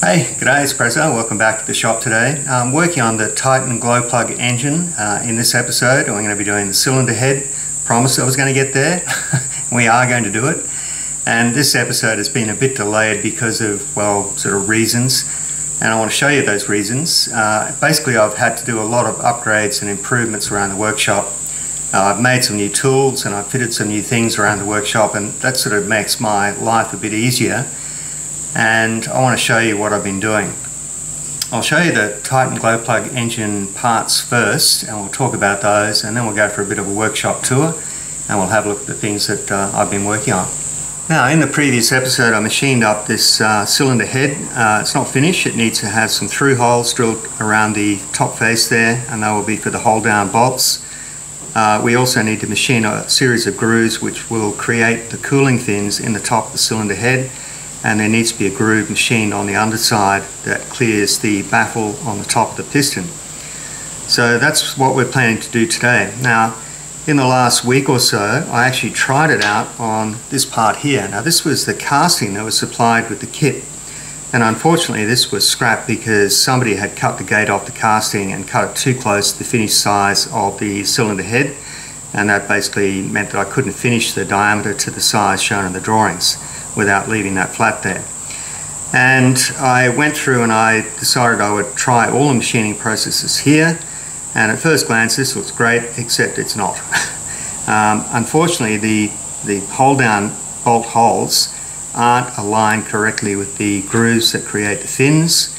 Hey, g'day, it's Prezzo. Welcome back to the shop today. I'm working on the Titan glow plug engine. Uh, in this episode, I'm going to be doing the cylinder head. Promised I was going to get there. we are going to do it. And this episode has been a bit delayed because of, well, sort of reasons. And I want to show you those reasons. Uh, basically, I've had to do a lot of upgrades and improvements around the workshop. Uh, I've made some new tools and I've fitted some new things around the workshop, and that sort of makes my life a bit easier and I want to show you what I've been doing. I'll show you the Titan glow plug engine parts first and we'll talk about those and then we'll go for a bit of a workshop tour and we'll have a look at the things that uh, I've been working on. Now in the previous episode I machined up this uh, cylinder head. Uh, it's not finished, it needs to have some through holes drilled around the top face there and they will be for the hold down bolts. Uh, we also need to machine a series of grooves which will create the cooling fins in the top of the cylinder head and there needs to be a groove machined on the underside that clears the baffle on the top of the piston. So that's what we're planning to do today. Now in the last week or so I actually tried it out on this part here. Now this was the casting that was supplied with the kit and unfortunately this was scrapped because somebody had cut the gate off the casting and cut it too close to the finished size of the cylinder head and that basically meant that I couldn't finish the diameter to the size shown in the drawings without leaving that flat there. And I went through and I decided I would try all the machining processes here. And at first glance, this looks great, except it's not. um, unfortunately, the, the hold down bolt holes aren't aligned correctly with the grooves that create the fins.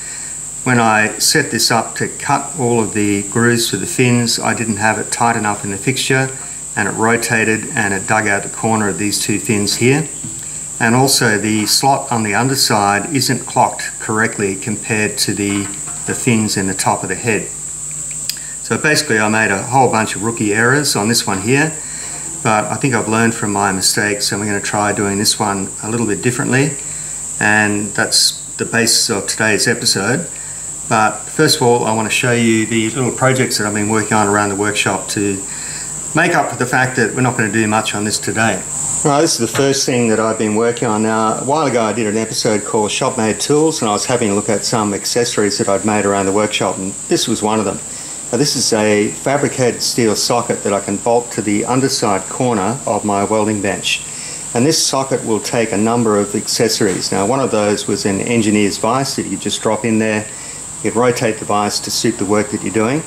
When I set this up to cut all of the grooves for the fins, I didn't have it tight enough in the fixture and it rotated and it dug out the corner of these two fins here and also the slot on the underside isn't clocked correctly compared to the, the fins in the top of the head. So basically I made a whole bunch of rookie errors on this one here but I think I've learned from my mistakes and we're going to try doing this one a little bit differently and that's the basis of today's episode. But first of all I want to show you the little projects that I've been working on around the workshop to make up for the fact that we're not going to do much on this today. Well, this is the first thing that I've been working on now. A while ago I did an episode called Shop Made Tools and I was having a look at some accessories that I'd made around the workshop and this was one of them. Now, this is a fabricated steel socket that I can bolt to the underside corner of my welding bench. And this socket will take a number of accessories. Now one of those was an engineer's vise that you just drop in there. You rotate the vise to suit the work that you're doing.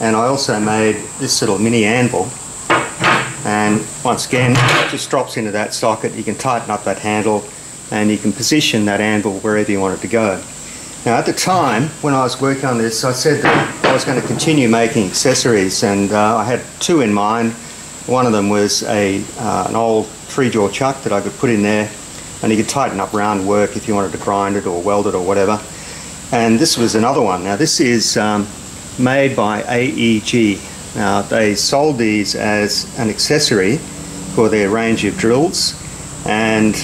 And I also made this little mini anvil and once again it just drops into that socket you can tighten up that handle and you can position that anvil wherever you want it to go. Now at the time when I was working on this I said that I was going to continue making accessories and uh, I had two in mind. One of them was a, uh, an old three jaw chuck that I could put in there and you could tighten up round work if you wanted to grind it or weld it or whatever. And this was another one. Now this is um, made by AEG now they sold these as an accessory for their range of drills and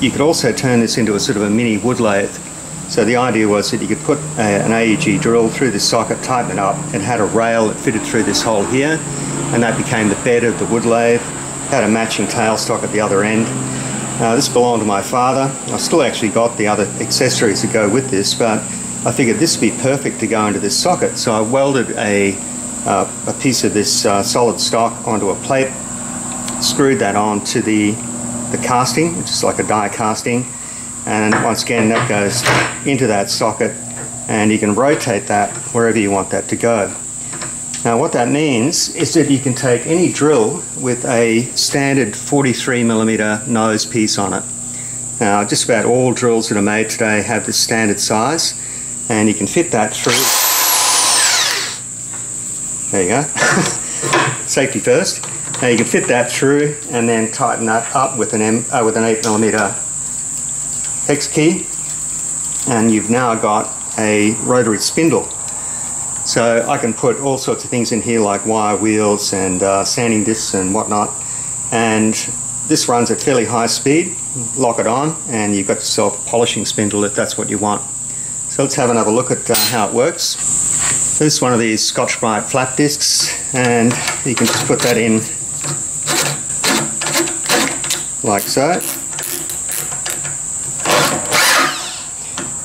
you could also turn this into a sort of a mini wood lathe. So the idea was that you could put a, an AEG drill through this socket, tighten it up, and had a rail that fitted through this hole here, and that became the bed of the wood lathe. Had a matching tailstock at the other end. Now this belonged to my father. I still actually got the other accessories that go with this, but I figured this would be perfect to go into this socket. So I welded a uh, a piece of this uh, solid stock onto a plate, screwed that on to the, the casting, which is like a die casting, and once again that goes into that socket and you can rotate that wherever you want that to go. Now what that means is that you can take any drill with a standard 43 millimeter nose piece on it. Now just about all drills that are made today have this standard size and you can fit that through there you go. Safety first. Now you can fit that through and then tighten that up with an M, uh, with an 8 millimeter hex key and you've now got a rotary spindle. So I can put all sorts of things in here like wire wheels and uh, sanding discs and whatnot and this runs at fairly high speed. Lock it on and you've got yourself a polishing spindle if that's what you want. So let's have another look at uh, how it works. This is one of these Scotch-Brite flat discs and you can just put that in like so.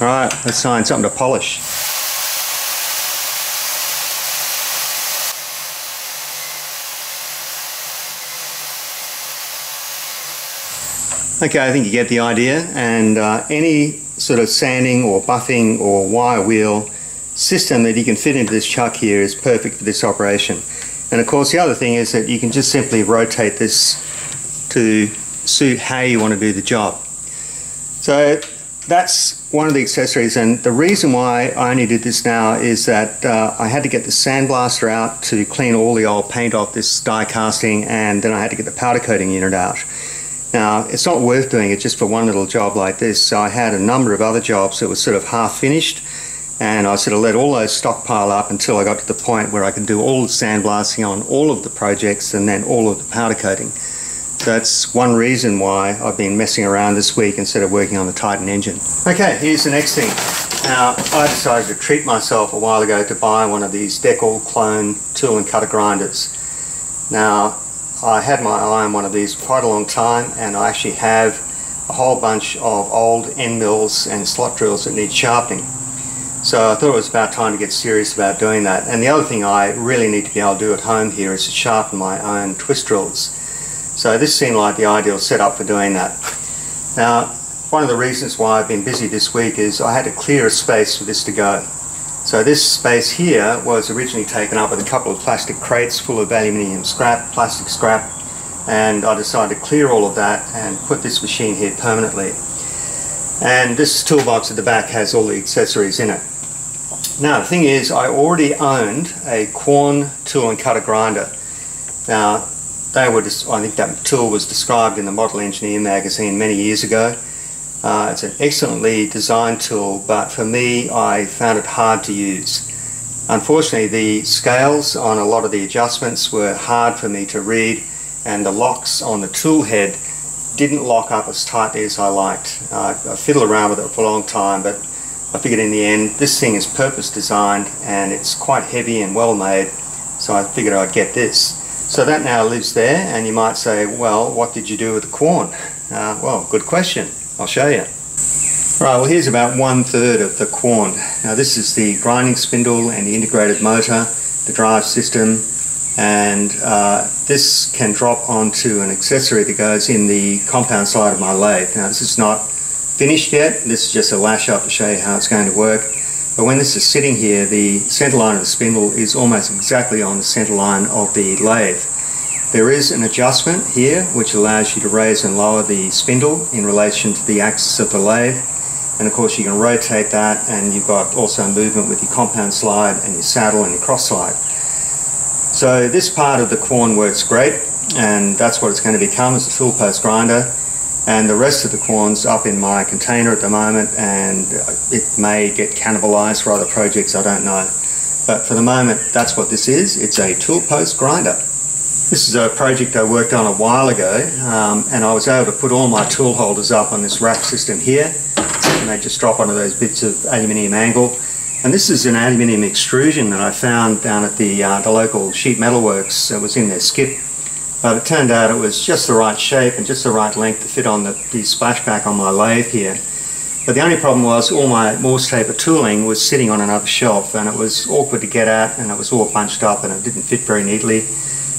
Alright, let's find something to polish. Okay, I think you get the idea. And uh, any sort of sanding or buffing or wire wheel system that you can fit into this chuck here is perfect for this operation. And of course, the other thing is that you can just simply rotate this to suit how you want to do the job. So that's one of the accessories. And the reason why I only did this now is that uh, I had to get the sandblaster out to clean all the old paint off this die casting, and then I had to get the powder coating unit out. Now, it's not worth doing it just for one little job like this, so I had a number of other jobs that were sort of half finished, and I sort of let all those stockpile up until I got to the point where I could do all the sandblasting on all of the projects and then all of the powder coating. So that's one reason why I've been messing around this week instead of working on the Titan engine. Okay, here's the next thing. Now, I decided to treat myself a while ago to buy one of these Deckel clone tool and cutter grinders. Now, I had my eye on one of these for quite a long time and I actually have a whole bunch of old end mills and slot drills that need sharpening. So I thought it was about time to get serious about doing that. And the other thing I really need to be able to do at home here is to sharpen my own twist drills. So this seemed like the ideal setup for doing that. Now, one of the reasons why I've been busy this week is I had to clear a space for this to go. So this space here was originally taken up with a couple of plastic crates full of aluminium scrap, plastic scrap, and I decided to clear all of that and put this machine here permanently. And this toolbox at the back has all the accessories in it. Now the thing is, I already owned a Quorn tool and cutter grinder. Now, they were just, I think that tool was described in the Model Engineer magazine many years ago. Uh, it's an excellently designed tool, but for me, I found it hard to use. Unfortunately, the scales on a lot of the adjustments were hard for me to read, and the locks on the tool head didn't lock up as tightly as I liked. Uh, I fiddled around with it for a long time, but I figured in the end, this thing is purpose designed and it's quite heavy and well made, so I figured I'd get this. So that now lives there, and you might say, well, what did you do with the Quorn? Uh, well, good question. I'll show you. Right, well here's about one third of the Quorn. Now this is the grinding spindle and the integrated motor, the drive system, and uh, this can drop onto an accessory that goes in the compound side of my lathe. Now this is not finished yet, this is just a lash up to show you how it's going to work. But when this is sitting here, the center line of the spindle is almost exactly on the center line of the lathe. There is an adjustment here which allows you to raise and lower the spindle in relation to the axis of the lathe and of course you can rotate that and you've got also movement with your compound slide and your saddle and your cross slide. So this part of the Quorn works great and that's what it's going to become as a tool post grinder and the rest of the Quorn's up in my container at the moment and it may get cannibalized for other projects, I don't know. But for the moment that's what this is, it's a tool post grinder. This is a project I worked on a while ago um, and I was able to put all my tool holders up on this rack system here and they just drop onto those bits of aluminium angle. And this is an aluminium extrusion that I found down at the, uh, the local sheet metal works that was in their skip. But it turned out it was just the right shape and just the right length to fit on the, the splashback on my lathe here. But the only problem was all my Morse taper tooling was sitting on another shelf and it was awkward to get at and it was all bunched up and it didn't fit very neatly.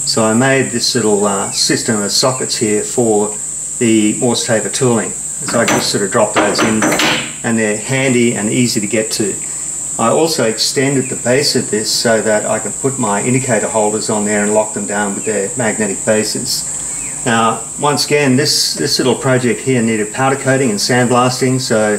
So I made this little uh, system of sockets here for the Morse taper tooling. So I just sort of drop those in and they're handy and easy to get to. I also extended the base of this so that I can put my indicator holders on there and lock them down with their magnetic bases. Now, once again, this, this little project here needed powder coating and sandblasting, so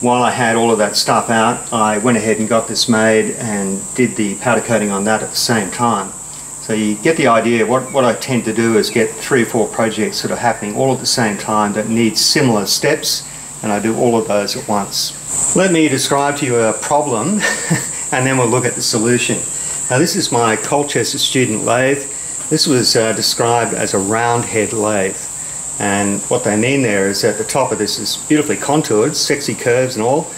while I had all of that stuff out, I went ahead and got this made and did the powder coating on that at the same time. So you get the idea. What, what I tend to do is get three or four projects sort of happening all at the same time that need similar steps, and I do all of those at once. Let me describe to you a problem, and then we'll look at the solution. Now this is my Colchester student lathe. This was uh, described as a round head lathe. And what they mean there is that the top of this is beautifully contoured, sexy curves and all,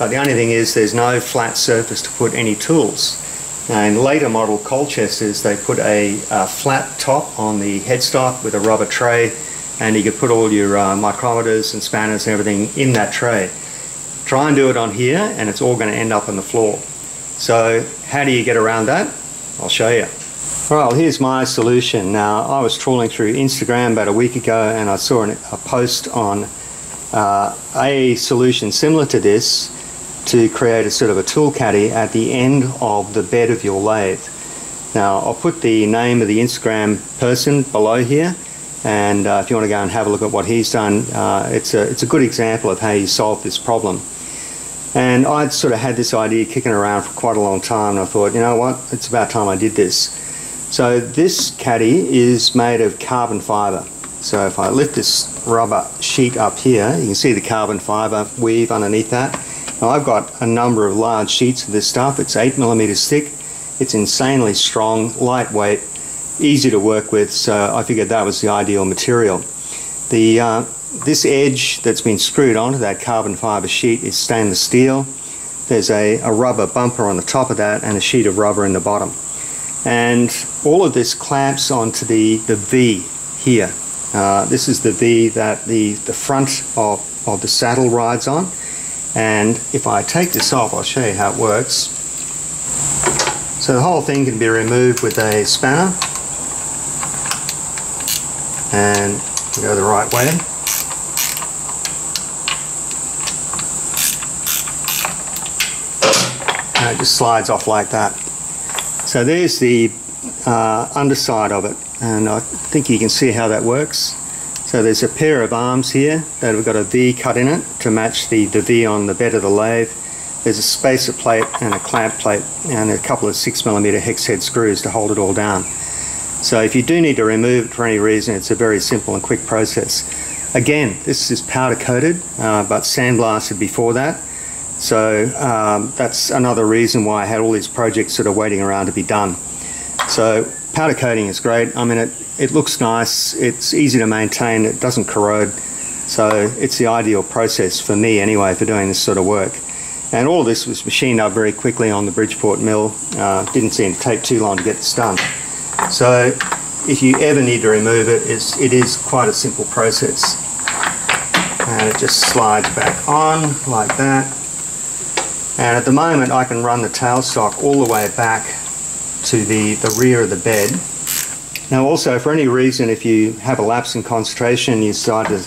but the only thing is there's no flat surface to put any tools. In later model Colchesters, they put a, a, flat top on the headstock with a rubber tray, and you could put all your uh, micrometers and spanners and everything in that tray. try and do it on here and it's all going to end up on the floor. So how do you get around that? I'll show you. Well, here's my solution. Now, I was trawling through Instagram about a week ago and I saw an, a post on uh, a solution similar to this to create a sort of a tool caddy at the end of the bed of your lathe. Now, I'll put the name of the Instagram person below here and uh, if you want to go and have a look at what he's done, uh, it's, a, it's a good example of how you solve this problem. And I'd sort of had this idea kicking around for quite a long time, and I thought, you know what, it's about time I did this. So this caddy is made of carbon fibre. So if I lift this rubber sheet up here, you can see the carbon fibre weave underneath that. Now I've got a number of large sheets of this stuff. It's 8 millimeters thick. It's insanely strong, lightweight, easy to work with, so I figured that was the ideal material. The, uh, this edge that's been screwed onto that carbon fibre sheet is stainless steel. There's a, a rubber bumper on the top of that and a sheet of rubber in the bottom. And all of this clamps onto the, the V here. Uh, this is the V that the, the front of, of the saddle rides on. And if I take this off, I'll show you how it works. So the whole thing can be removed with a spanner and go the right way. And it just slides off like that. So there's the uh, underside of it and I think you can see how that works. So there's a pair of arms here that have got a V cut in it to match the, the V on the bed of the lathe. There's a spacer plate and a clamp plate and a couple of 6mm hex head screws to hold it all down. So if you do need to remove it for any reason, it's a very simple and quick process. Again, this is powder coated, uh, but sandblasted before that. So um, that's another reason why I had all these projects sort of waiting around to be done. So powder coating is great. I mean, it, it looks nice, it's easy to maintain, it doesn't corrode. So it's the ideal process for me anyway for doing this sort of work. And all this was machined up very quickly on the Bridgeport mill. Uh, didn't seem to take too long to get this done. So if you ever need to remove it, it's, it is quite a simple process. And it just slides back on like that. And at the moment I can run the tailstock all the way back to the, the rear of the bed. Now also for any reason if you have a lapse in concentration you decide to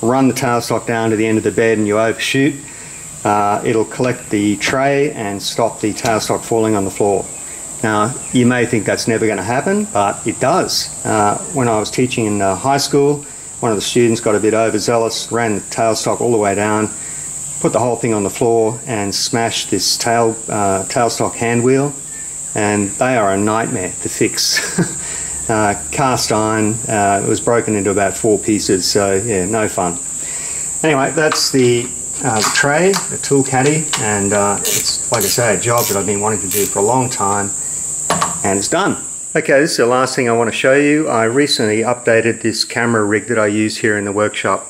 run the tailstock down to the end of the bed and you overshoot, uh, it'll collect the tray and stop the tailstock falling on the floor. Now, you may think that's never going to happen, but it does. Uh, when I was teaching in uh, high school, one of the students got a bit overzealous, ran the tailstock all the way down, put the whole thing on the floor, and smashed this tail uh, tailstock hand wheel. And they are a nightmare to fix. Uh, cast iron, uh, it was broken into about four pieces, so yeah, no fun. Anyway, that's the uh, the tray, the tool caddy, and uh, it's, like I say, a job that I've been wanting to do for a long time and it's done. Okay, this is the last thing I want to show you. I recently updated this camera rig that I use here in the workshop.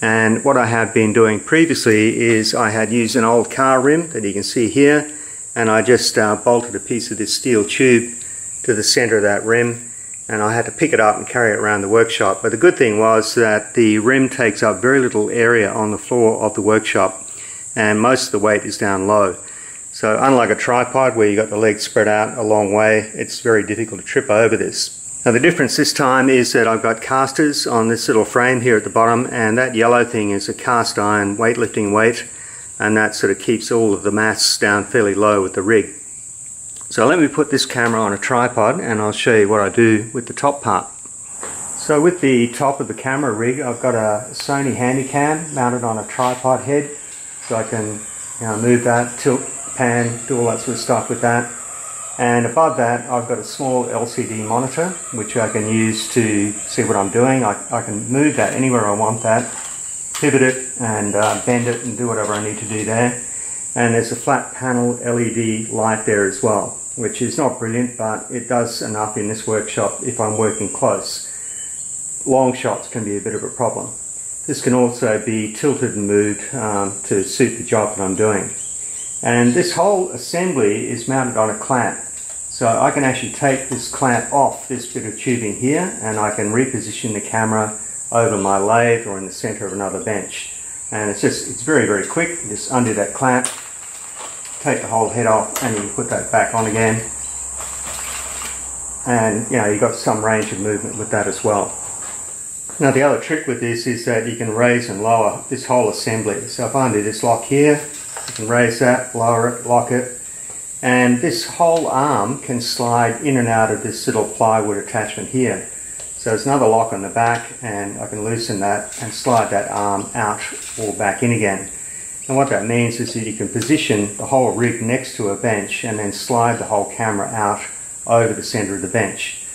And what I have been doing previously is I had used an old car rim that you can see here and I just uh, bolted a piece of this steel tube to the center of that rim and I had to pick it up and carry it around the workshop. But the good thing was that the rim takes up very little area on the floor of the workshop and most of the weight is down low. So unlike a tripod where you got the legs spread out a long way, it's very difficult to trip over this. Now the difference this time is that I've got casters on this little frame here at the bottom and that yellow thing is a cast iron weightlifting weight and that sort of keeps all of the mass down fairly low with the rig. So let me put this camera on a tripod and I'll show you what I do with the top part. So with the top of the camera rig I've got a Sony Handycam mounted on a tripod head so I can you know, move that, tilt pan, do all that sort of stuff with that. And above that, I've got a small LCD monitor, which I can use to see what I'm doing. I, I can move that anywhere I want that, pivot it and uh, bend it and do whatever I need to do there. And there's a flat panel LED light there as well, which is not brilliant, but it does enough in this workshop if I'm working close. Long shots can be a bit of a problem. This can also be tilted and moved um, to suit the job that I'm doing. And this whole assembly is mounted on a clamp. So I can actually take this clamp off this bit of tubing here and I can reposition the camera over my lathe or in the center of another bench. And it's just, it's very, very quick. Just undo that clamp, take the whole head off, and you put that back on again. And, you know, you've got some range of movement with that as well. Now the other trick with this is that you can raise and lower this whole assembly. So if I undo this lock here, you can raise that, lower it, lock it, and this whole arm can slide in and out of this little plywood attachment here. So there's another lock on the back and I can loosen that and slide that arm out or back in again. And what that means is that you can position the whole rig next to a bench and then slide the whole camera out over the center of the bench.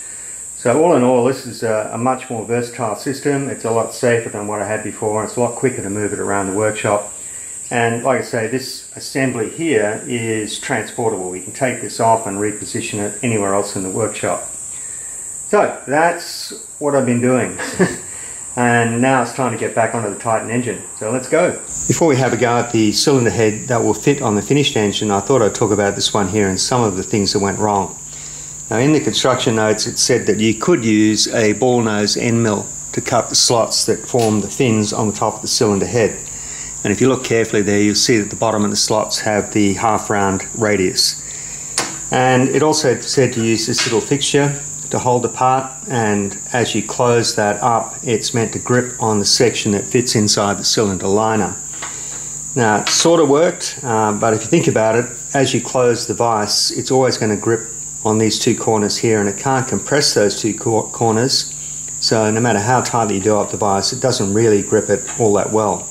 So all in all, this is a, a, much more versatile system. It's a lot safer than what I had before. And it's a lot quicker to move it around the workshop. And like I say, this assembly here is transportable. We can take this off and reposition it anywhere else in the workshop. So that's what I've been doing. and now it's time to get back onto the Titan engine. So let's go. Before we have a go at the cylinder head that will fit on the finished engine, I thought I'd talk about this one here and some of the things that went wrong. Now in the construction notes it said that you could use a ball nose end mill to cut the slots that form the fins on the top of the cylinder head. And if you look carefully there you'll see that the bottom of the slots have the half round radius. And it also said to use this little fixture to hold the part and as you close that up it's meant to grip on the section that fits inside the cylinder liner. Now it sort of worked uh, but if you think about it as you close the vise it's always going to grip on these two corners here and it can't compress those two cor corners so no matter how tightly you do up the vise it doesn't really grip it all that well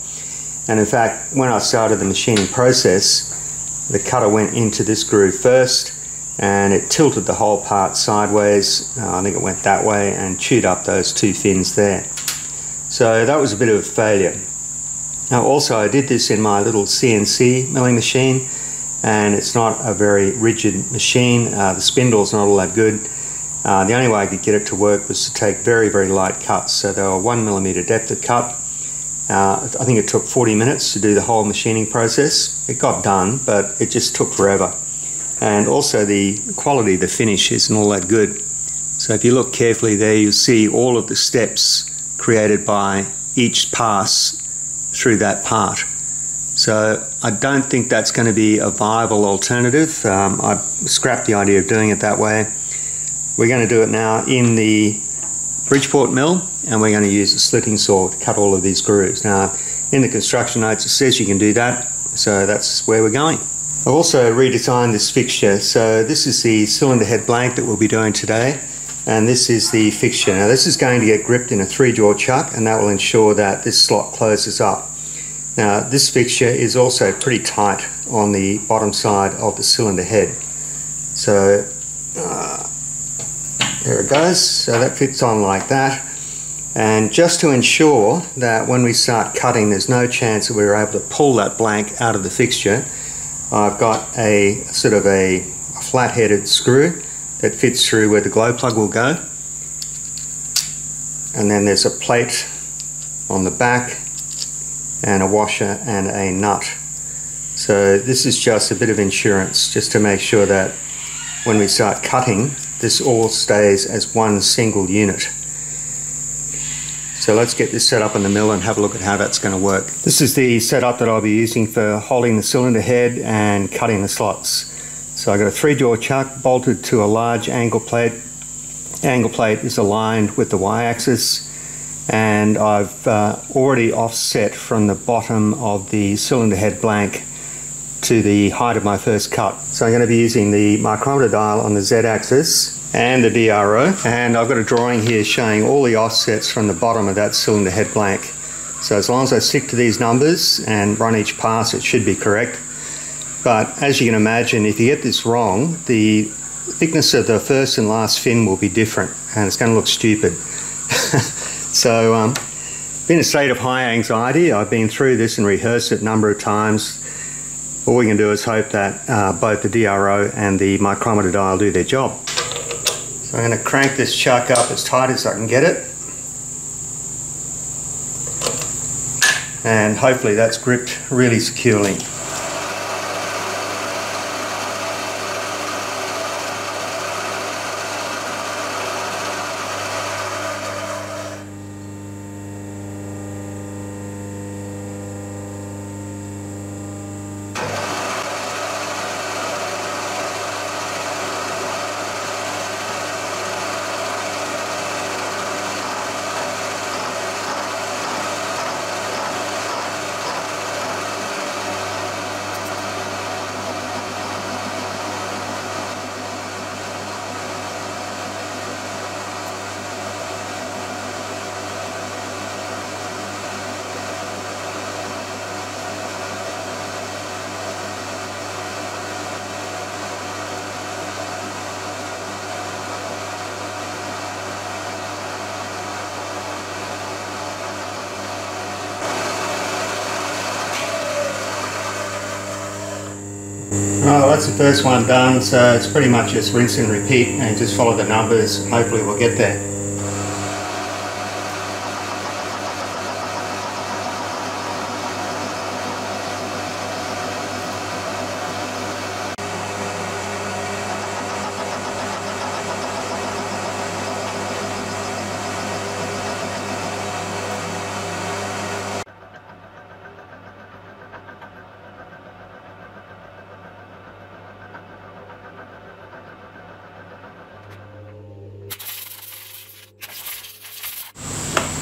and in fact when I started the machining process the cutter went into this groove first and it tilted the whole part sideways uh, I think it went that way and chewed up those two fins there so that was a bit of a failure now also I did this in my little CNC milling machine and it's not a very rigid machine. Uh, the spindle's not all that good. Uh, the only way I could get it to work was to take very, very light cuts. So they were one millimeter depth of cut. Uh, I think it took 40 minutes to do the whole machining process. It got done, but it just took forever. And also the quality the finish isn't all that good. So if you look carefully there, you'll see all of the steps created by each pass through that part. So I don't think that's going to be a viable alternative. Um, I scrapped the idea of doing it that way. We're going to do it now in the Bridgeport mill and we're going to use a slitting saw to cut all of these grooves. Now in the construction notes it says you can do that so that's where we're going. I've also redesigned this fixture so this is the cylinder head blank that we'll be doing today and this is the fixture. Now this is going to get gripped in a three jaw chuck and that will ensure that this slot closes up. Now this fixture is also pretty tight on the bottom side of the cylinder head. So uh, there it goes. So that fits on like that. And just to ensure that when we start cutting there's no chance that we're able to pull that blank out of the fixture, I've got a sort of a, flat-headed screw that fits through where the glow plug will go. And then there's a plate on the back and a washer and a nut. So this is just a bit of insurance just to make sure that when we start cutting this all stays as one single unit. So let's get this set up in the mill and have a look at how that's going to work. This is the setup that I'll be using for holding the cylinder head and cutting the slots. So I've got a three jaw chuck bolted to a large angle plate. Angle plate is aligned with the y-axis and I've uh, already offset from the bottom of the cylinder head blank to the height of my first cut. So I'm going to be using the micrometer dial on the z-axis and the DRO and I've got a drawing here showing all the offsets from the bottom of that cylinder head blank. So as long as I stick to these numbers and run each pass it should be correct. But as you can imagine if you get this wrong the thickness of the first and last fin will be different and it's going to look stupid. So, um, in a state of high anxiety. I've been through this and rehearsed it a number of times. All we can do is hope that uh, both the DRO and the micrometer dial do their job. So I'm going to crank this chuck up as tight as I can get it. And hopefully that's gripped really securely. That's the first one done, so it's pretty much just rinse and repeat and just follow the numbers. Hopefully we'll get there.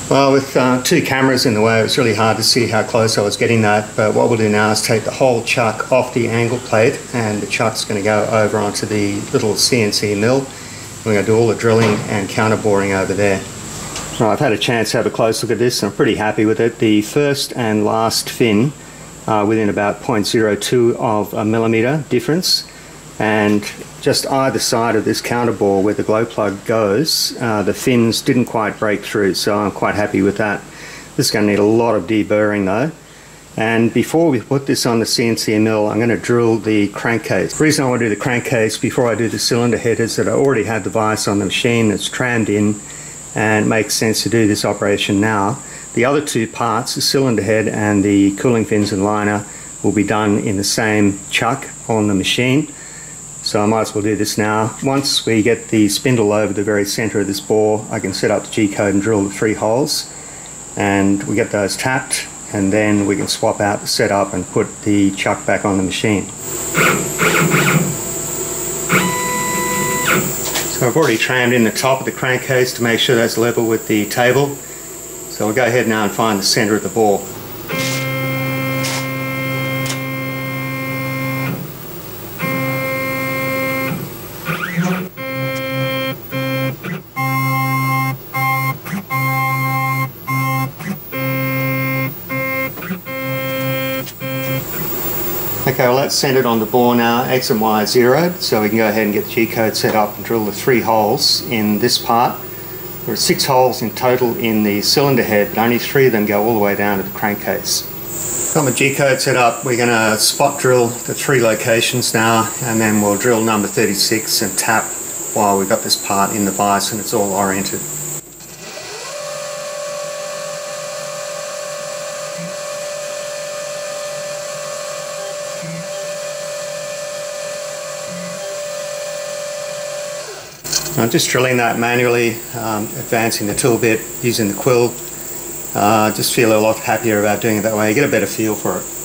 Well, with uh, two cameras in the way, it was really hard to see how close I was getting that. But what we'll do now is take the whole chuck off the angle plate, and the chuck's going to go over onto the little CNC mill. We're going to do all the drilling and counter boring over there. Well, I've had a chance to have a close look at this, and I'm pretty happy with it. The first and last fin are within about 0.02 of a millimeter difference and just either side of this counter bore where the glow plug goes, uh, the fins didn't quite break through, so I'm quite happy with that. This is going to need a lot of deburring though. And before we put this on the CNC mill, I'm going to drill the crankcase. The reason I want to do the crankcase before I do the cylinder head is that I already had the vise on the machine that's trammed in and it makes sense to do this operation now. The other two parts, the cylinder head and the cooling fins and liner, will be done in the same chuck on the machine. So I might as well do this now. Once we get the spindle over the very center of this bore, I can set up the G-code and drill the three holes. And we get those tapped, and then we can swap out the setup and put the chuck back on the machine. So I've already trammed in the top of the crankcase to make sure that's level with the table. So we'll go ahead now and find the center of the bore. Centered on the bore now, X and Y are zeroed, so we can go ahead and get the G-code set up and drill the three holes in this part. There are six holes in total in the cylinder head, but only three of them go all the way down to the crankcase. Got my G-code set up, we're going to spot drill the three locations now, and then we'll drill number 36 and tap while we've got this part in the vise and it's all oriented. I'm just drilling that manually, um, advancing the tool bit, using the quill. Uh, just feel a lot happier about doing it that way. You get a better feel for it.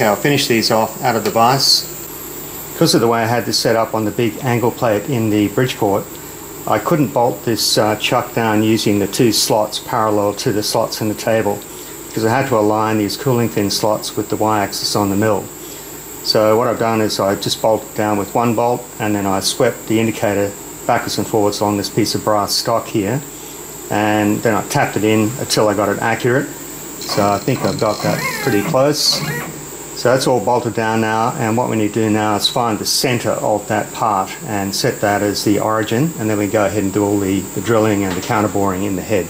Okay, I'll finish these off out of the vise. Because of the way I had this set up on the big angle plate in the Bridgeport, I couldn't bolt this uh, chuck down using the two slots parallel to the slots in the table because I had to align these cooling fin slots with the y-axis on the mill. So what I've done is I just bolted down with one bolt and then I swept the indicator backwards and forwards along this piece of brass stock here and then I tapped it in until I got it accurate. So I think I've got that pretty close. So that's all bolted down now and what we need to do now is find the center of that part and set that as the origin and then we go ahead and do all the, the drilling and the counter boring in the head.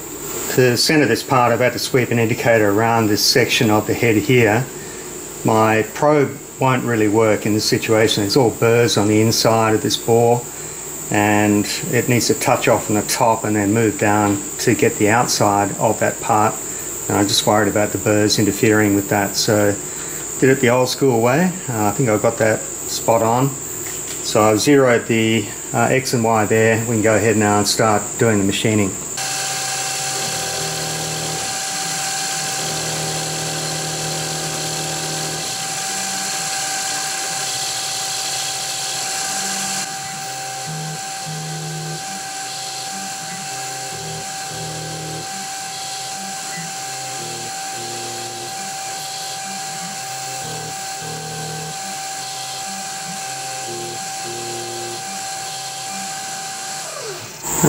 To center this part I've had to sweep an indicator around this section of the head here. My probe won't really work in this situation. It's all burrs on the inside of this bore and it needs to touch off on the top and then move down to get the outside of that part. And I'm just worried about the burrs interfering with that. So did it the old school way. Uh, I think I've got that spot on. So I've zeroed the uh, X and Y there. We can go ahead now and start doing the machining.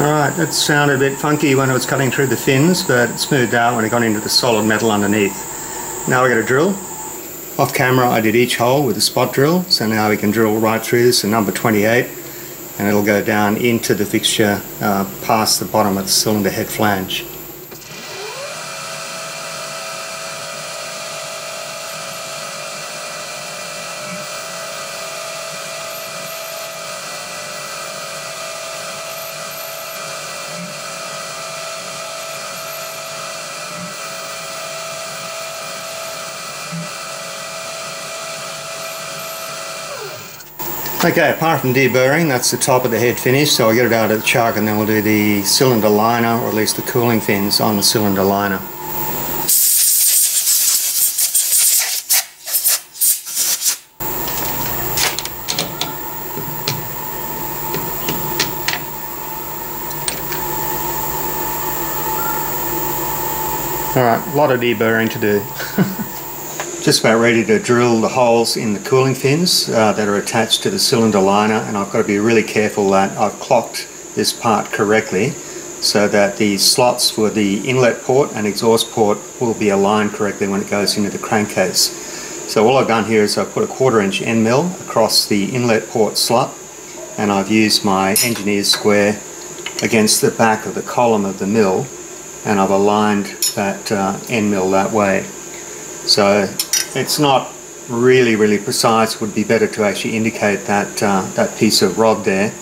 Alright, that sounded a bit funky when it was cutting through the fins, but it smoothed out when it got into the solid metal underneath. Now we got a drill. Off camera I did each hole with a spot drill, so now we can drill right through this to number 28 and it'll go down into the fixture uh, past the bottom of the cylinder head flange. Okay, apart from deburring, that's the top of the head finish, so I'll get it out of the chuck and then we'll do the cylinder liner, or at least the cooling fins on the cylinder liner. Alright, a lot of deburring to do. just about ready to drill the holes in the cooling fins uh, that are attached to the cylinder liner and I've got to be really careful that I've clocked this part correctly so that the slots for the inlet port and exhaust port will be aligned correctly when it goes into the crankcase. So all I've done here is I've put a quarter inch end mill across the inlet port slot and I've used my engineer's square against the back of the column of the mill and I've aligned that uh, end mill that way. So it's not really, really precise. Would be better to actually indicate that, uh, that piece of rod there.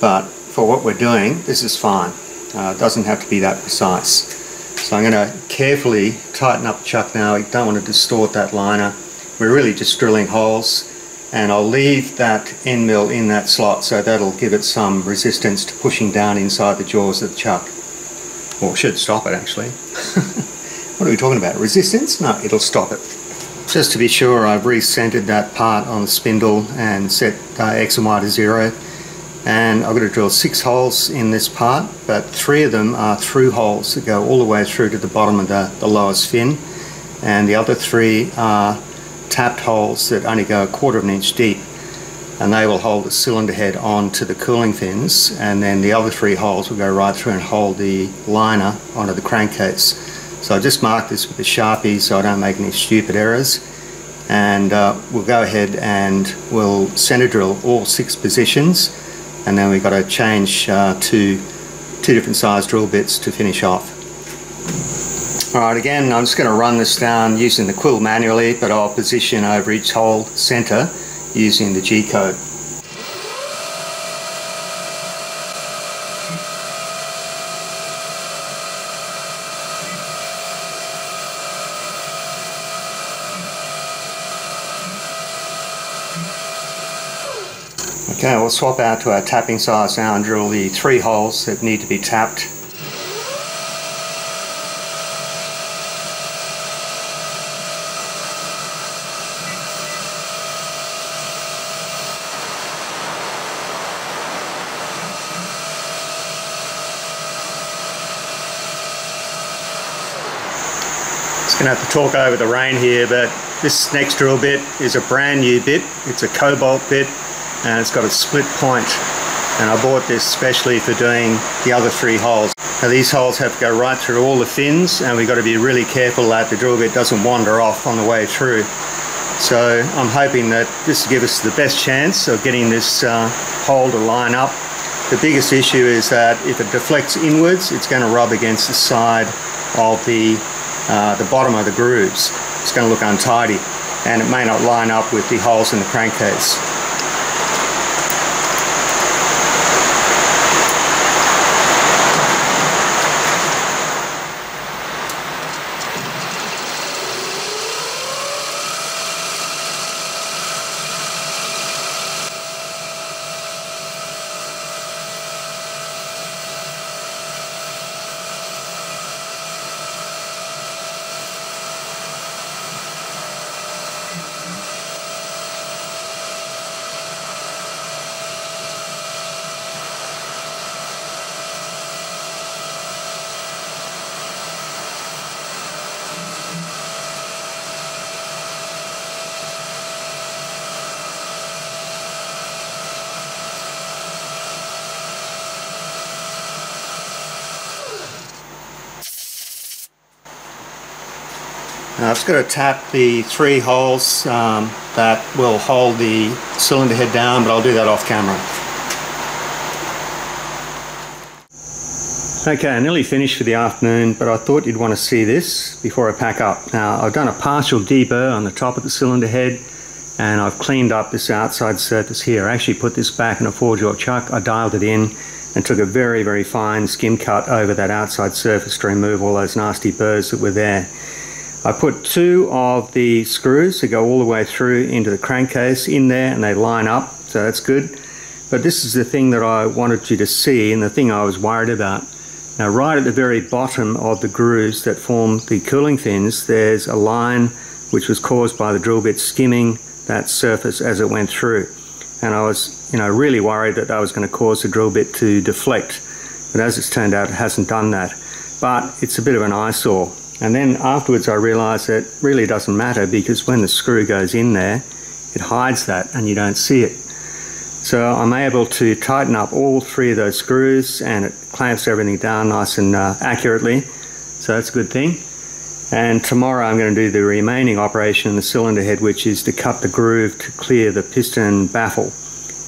But for what we're doing, this is fine. Uh, it doesn't have to be that precise. So I'm going to carefully tighten up the chuck now. You don't want to distort that liner. We're really just drilling holes and I'll leave that end mill in that slot so that'll give it some resistance to pushing down inside the jaws of the chuck. Or should stop it actually. what are we talking about? Resistance? No, it'll stop it. Just to be sure, I've recentered that part on the spindle and set uh, X and Y to zero. And I've got to drill six holes in this part, but three of them are through holes that go all the way through to the bottom of the, the lowest fin. And the other three are tapped holes that only go a quarter of an inch deep. And they will hold the cylinder head onto the cooling fins. And then the other three holes will go right through and hold the liner onto the crankcase. So I just mark this with a Sharpie so I don't make any stupid errors. And uh, we'll go ahead and we'll center drill all six positions. And then we've got to change uh, to two different size drill bits to finish off. Alright, again, I'm just going to run this down using the quill manually, but I'll position over each hole center using the G-code. Okay, we'll swap out to our tapping size now and drill the three holes that need to be tapped. Just going to have to talk over the rain here, but this next drill bit is a brand new bit. It's a cobalt bit and it's got a split point and I bought this specially for doing the other three holes. Now these holes have to go right through all the fins and we've got to be really careful that the drill bit doesn't wander off on the way through. So I'm hoping that this will give us the best chance of getting this uh, hole to line up. The biggest issue is that if it deflects inwards, it's going to rub against the side of the, uh, the bottom of the grooves. It's going to look untidy and it may not line up with the holes in the crankcase. I've just got to tap the three holes um, that will hold the cylinder head down, but I'll do that off camera. Okay, I nearly finished for the afternoon, but I thought you'd want to see this before I pack up. Now, I've done a partial deburr on the top of the cylinder head, and I've cleaned up this outside surface here. I actually put this back in a four-jaw chuck, I dialed it in, and took a very, very fine skim cut over that outside surface to remove all those nasty burrs that were there. I put two of the screws that go all the way through into the crankcase in there, and they line up, so that's good. But this is the thing that I wanted you to see, and the thing I was worried about. Now right at the very bottom of the grooves that form the cooling fins, there's a line which was caused by the drill bit skimming that surface as it went through. And I was, you know, really worried that that was going to cause the drill bit to deflect. But as it's turned out, it hasn't done that. But it's a bit of an eyesore. And then afterwards I realized that really doesn't matter because when the screw goes in there, it hides that and you don't see it. So I'm able to tighten up all three of those screws and it clamps everything down nice and uh, accurately. So that's a good thing. And tomorrow I'm going to do the remaining operation in the cylinder head, which is to cut the groove to clear the piston baffle.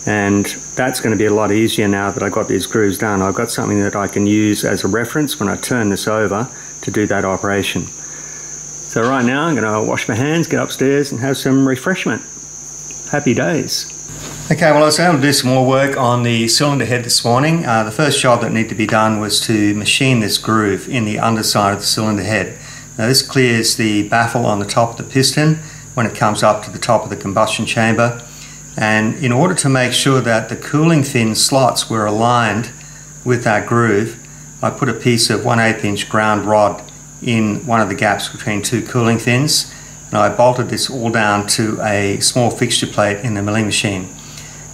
And that's going to be a lot easier now that I've got these grooves done. I've got something that I can use as a reference when I turn this over to do that operation. So right now I'm going to wash my hands, get upstairs and have some refreshment. Happy days. Okay, well I was able to do some more work on the cylinder head this morning. Uh, the first job that needed to be done was to machine this groove in the underside of the cylinder head. Now this clears the baffle on the top of the piston when it comes up to the top of the combustion chamber. And in order to make sure that the cooling fin slots were aligned with that groove, I put a piece of 1 8 inch ground rod in one of the gaps between two cooling fins and I bolted this all down to a small fixture plate in the milling machine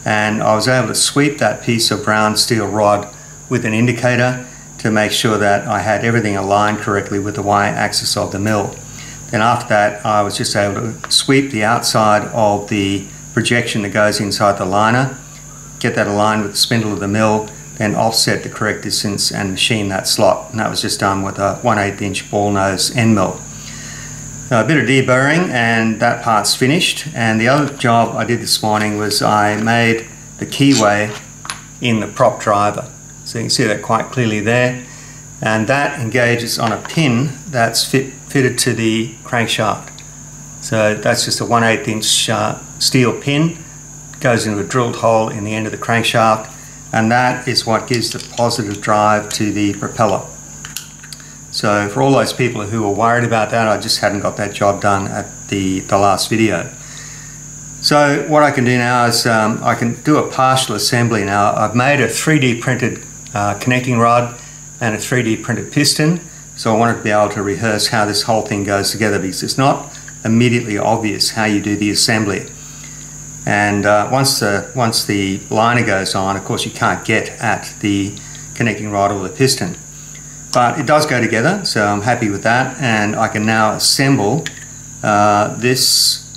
and I was able to sweep that piece of ground steel rod with an indicator to make sure that I had everything aligned correctly with the y-axis of the mill. Then after that I was just able to sweep the outside of the projection that goes inside the liner, get that aligned with the spindle of the mill, then offset the correct distance and machine that slot. And that was just done with a 1 8 inch ball nose end mill So a bit of deburring and that part's finished. And the other job I did this morning was I made the keyway in the prop driver. So you can see that quite clearly there. And that engages on a pin that's fit, fitted to the crankshaft. So that's just a 1 8 inch uh, steel pin, goes into a drilled hole in the end of the crankshaft, and that is what gives the positive drive to the propeller. So for all those people who were worried about that, I just hadn't got that job done at the, the last video. So what I can do now is um, I can do a partial assembly now. I've made a 3D printed uh, connecting rod and a 3D printed piston. So I wanted to be able to rehearse how this whole thing goes together because it's not immediately obvious how you do the assembly. And uh, once, the, once the liner goes on, of course you can't get at the connecting rod or the piston. But it does go together, so I'm happy with that. And I can now assemble uh, this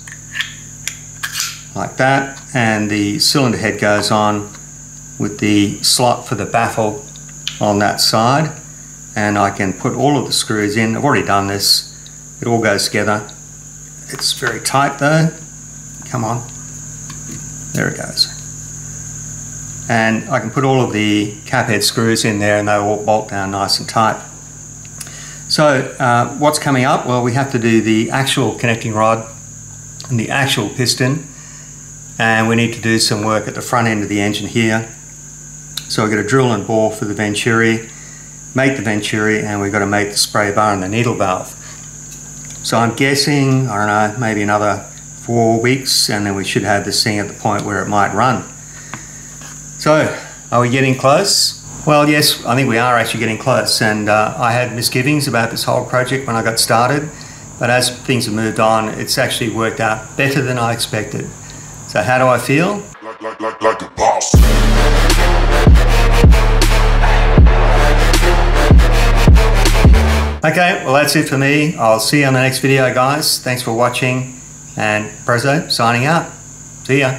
like that. And the cylinder head goes on with the slot for the baffle on that side. And I can put all of the screws in. I've already done this. It all goes together. It's very tight though. Come on. There it goes and I can put all of the cap head screws in there and they all bolt down nice and tight. So uh, what's coming up? Well, we have to do the actual connecting rod and the actual piston and we need to do some work at the front end of the engine here. So I've got to drill and bore for the venturi, make the venturi and we've got to make the spray bar and the needle valve. So I'm guessing, I don't know, maybe another four weeks and then we should have this thing at the point where it might run. So, are we getting close? Well, yes, I think we are actually getting close. And uh, I had misgivings about this whole project when I got started. But as things have moved on, it's actually worked out better than I expected. So, how do I feel? Like, like, like, like a boss. Okay, well, that's it for me. I'll see you on the next video, guys. Thanks for watching. And Prezo signing out. See ya.